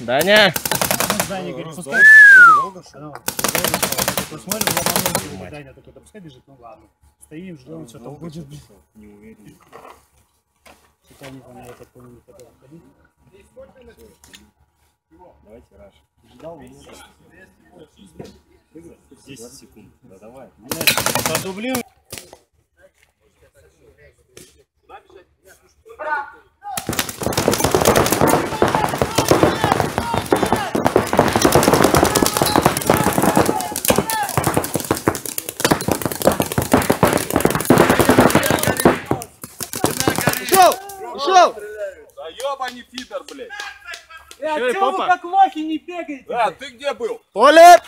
Даня! Даня говорит, пускай. Посмотрим, ломанулся, Даня такой, да пускай бежит, ну ладно. Стоим, ждем, что там будет. Не уверен. Что-то они там, я так понял, не ходить. Давайте, Раш. Ждал минуту. 10 секунд. Да давай. Подублим. Ушел! Да ёбаный пидор, блядь. Чё, попа? как лохи не бегайте? А, ты где был? Поле!